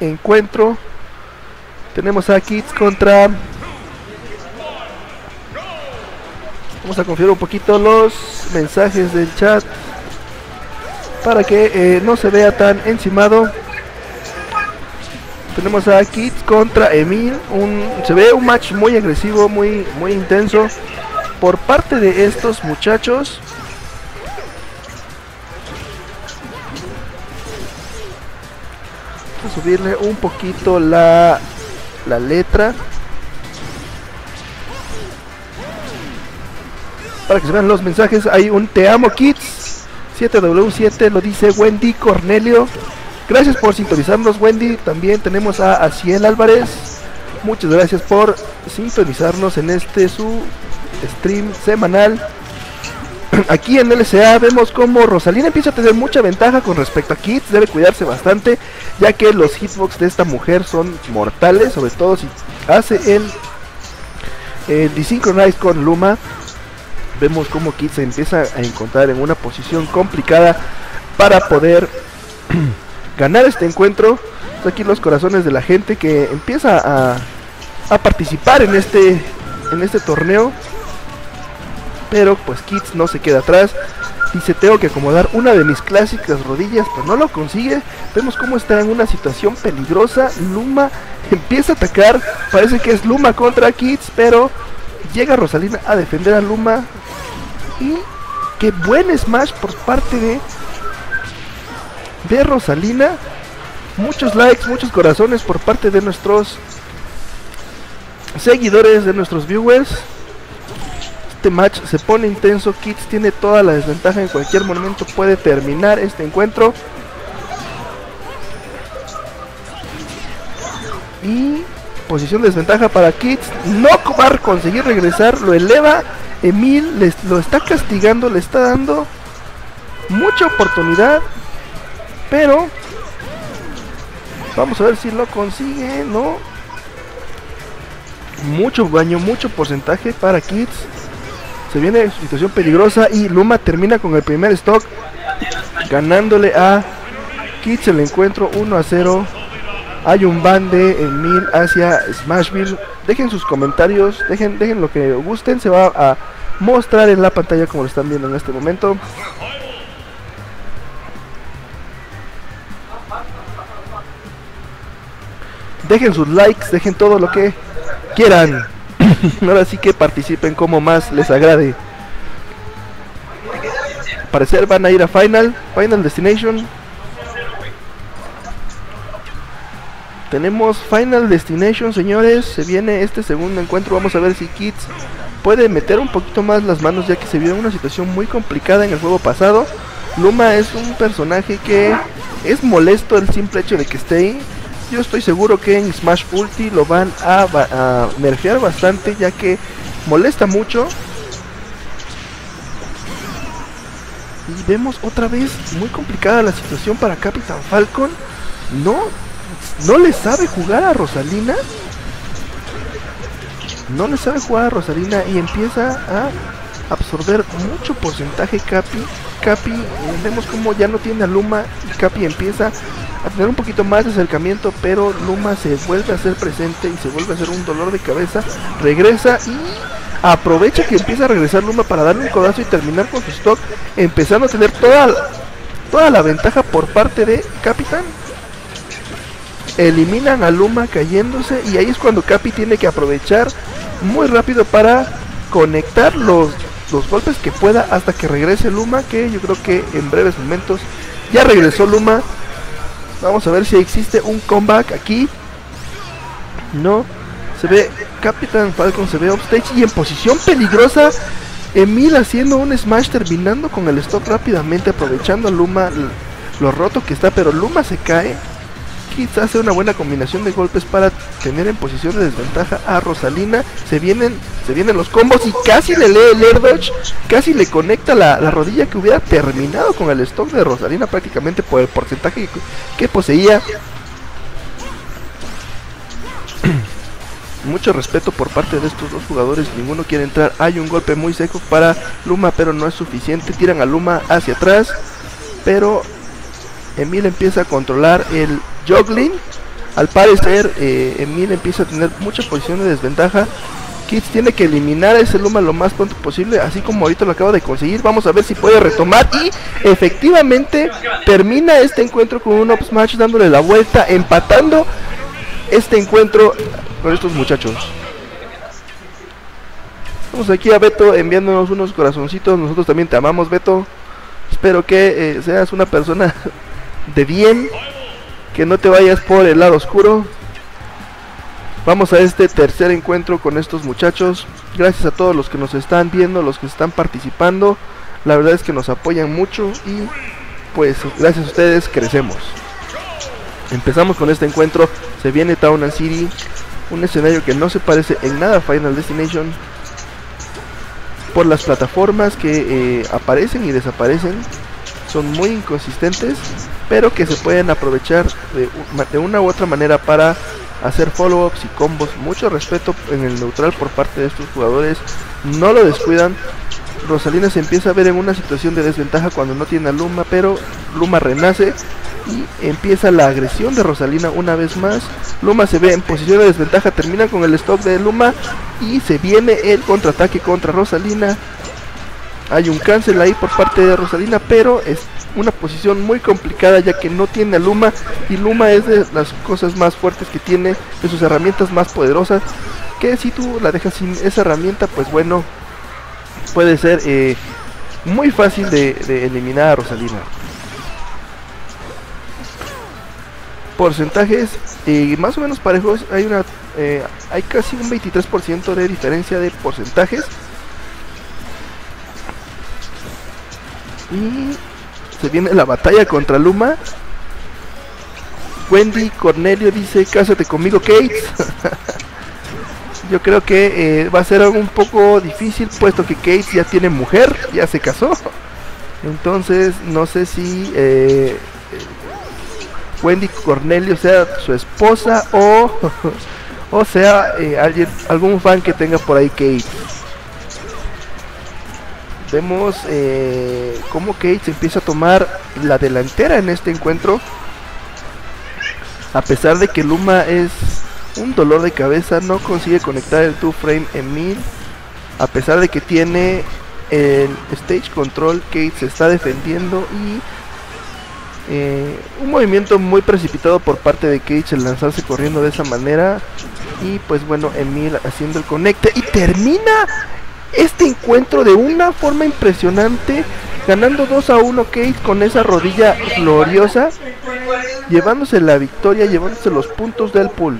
encuentro. Tenemos a Kids contra... Vamos a confiar un poquito los mensajes del chat para que eh, no se vea tan encimado. Tenemos a Kids contra Emil. Un, se ve un match muy agresivo, muy, muy intenso por parte de estos muchachos. Subirle un poquito la, la letra. Para que se vean los mensajes, hay un Te amo Kids 7W7 lo dice Wendy Cornelio. Gracias por sintonizarnos Wendy. También tenemos a Aciel Álvarez. Muchas gracias por sintonizarnos en este su stream semanal. Aquí en LSA vemos como Rosalina empieza a tener mucha ventaja con respecto a Kids, debe cuidarse bastante, ya que los hitbox de esta mujer son mortales, sobre todo si hace el, el Desynchronize con Luma. Vemos como Kids se empieza a encontrar en una posición complicada para poder ganar este encuentro. Aquí los corazones de la gente que empieza a, a participar en este, en este torneo pero pues Kids no se queda atrás. Dice, tengo que acomodar una de mis clásicas rodillas, pero no lo consigue. Vemos cómo está en una situación peligrosa. Luma empieza a atacar. Parece que es Luma contra Kids, pero llega Rosalina a defender a Luma. Y qué buen smash por parte de, de Rosalina. Muchos likes, muchos corazones por parte de nuestros seguidores, de nuestros viewers este match se pone intenso. Kids tiene toda la desventaja. En cualquier momento puede terminar este encuentro. Y posición de desventaja para Kids. No va a conseguir regresar. Lo eleva. Emil les, lo está castigando. Le está dando mucha oportunidad. Pero vamos a ver si lo consigue. No. Mucho daño, mucho porcentaje para Kids. Se viene situación peligrosa y Luma termina con el primer stock. Ganándole a Kids el encuentro 1 a 0. Hay un ban de Emil hacia Smashville. Dejen sus comentarios, dejen, dejen lo que gusten. Se va a mostrar en la pantalla como lo están viendo en este momento. Dejen sus likes, dejen todo lo que quieran. Ahora sí que participen como más les agrade. parecer van a ir a Final, Final Destination. Tenemos Final Destination, señores. Se viene este segundo encuentro. Vamos a ver si Kids puede meter un poquito más las manos ya que se vio una situación muy complicada en el juego pasado. Luma es un personaje que es molesto el simple hecho de que esté ahí yo estoy seguro que en Smash Ulti lo van a, a nerfear bastante ya que molesta mucho. Y vemos otra vez muy complicada la situación para Capitán Falcon. No, no le sabe jugar a Rosalina. No le sabe jugar a Rosalina y empieza a absorber mucho porcentaje Capi. Capi, eh, vemos como ya no tiene a Luma y Capi empieza tener un poquito más de acercamiento, pero Luma se vuelve a hacer presente y se vuelve a hacer un dolor de cabeza. Regresa y aprovecha que empieza a regresar Luma para darle un codazo y terminar con su stock, empezando a tener toda, toda la ventaja por parte de Capitán. Eliminan a Luma cayéndose y ahí es cuando Capi tiene que aprovechar muy rápido para conectar los, los golpes que pueda hasta que regrese Luma, que yo creo que en breves momentos ya regresó Luma Vamos a ver si existe un comeback aquí. No. Se ve Capitán Falcon, se ve offstage y en posición peligrosa. Emil haciendo un smash terminando con el stop rápidamente, aprovechando Luma lo roto que está, pero Luma se cae quizás hace una buena combinación de golpes para tener en posición de desventaja a Rosalina. Se vienen, se vienen los combos y casi le lee el air dodge, casi le conecta la, rodilla que hubiera terminado con el stock de Rosalina prácticamente por el porcentaje que, poseía. Mucho respeto por parte de estos dos jugadores, ninguno quiere entrar. Hay un golpe muy seco para Luma, pero no es suficiente. Tiran a Luma hacia atrás, pero Emil empieza a controlar el juggling Al parecer, eh, Emil empieza a tener mucha posición de desventaja. Kids tiene que eliminar a ese Luma lo más pronto posible, así como ahorita lo acaba de conseguir. Vamos a ver si puede retomar y efectivamente termina este encuentro con un up smash dándole la vuelta, empatando este encuentro con estos muchachos. Vamos aquí a Beto enviándonos unos corazoncitos. Nosotros también te amamos, Beto. Espero que eh, seas una persona de bien, que no te vayas por el lado oscuro. Vamos a este tercer encuentro con estos muchachos. Gracias a todos los que nos están viendo, los que están participando. La verdad es que nos apoyan mucho y pues gracias a ustedes crecemos. Empezamos con este encuentro. Se viene Town and City. Un escenario que no se parece en nada a Final Destination. Por las plataformas que eh, aparecen y desaparecen. Son muy inconsistentes. Pero que se pueden aprovechar de, una u otra manera para hacer follow-ups y combos. Mucho respeto en el neutral por parte de estos jugadores. No lo descuidan. Rosalina se empieza a ver en una situación de desventaja cuando no tiene a Luma, pero Luma renace y empieza la agresión de Rosalina una vez más. Luma se ve en posición de desventaja, termina con el stock de Luma y se viene el contraataque contra Rosalina. Hay un cancel ahí por parte de Rosalina, pero una posición muy complicada ya que no tiene a Luma y Luma es de las cosas más fuertes que tiene, de sus herramientas más poderosas. Que si tú la dejas sin esa herramienta, pues bueno, puede ser eh, muy fácil de, eliminar a Rosalina. porcentajes y más o menos parejos. Hay una eh, hay casi un 23% de diferencia de porcentajes. Y se viene la batalla contra Luma. Wendy Cornelio dice, cásate conmigo, Kate. Yo creo que eh, va a ser un poco difícil puesto que Kate ya tiene mujer, ya se casó. Entonces no sé si eh, Wendy Cornelio sea su esposa o, o sea eh, alguien, algún fan que tenga por ahí Kate. Vemos eh, cómo se empieza a tomar la delantera en este encuentro. A pesar de que Luma es un dolor de cabeza, no consigue conectar el 2 frame en mil. A pesar de que tiene el stage control, Kate se está defendiendo y eh, un movimiento muy precipitado por parte de Cage el lanzarse corriendo de esa manera. Y pues bueno, Emil haciendo el conecte. Y termina este encuentro de una forma impresionante. Ganando 2 a 1 Cage con esa rodilla gloriosa. Llevándose la victoria, llevándose los puntos del pool.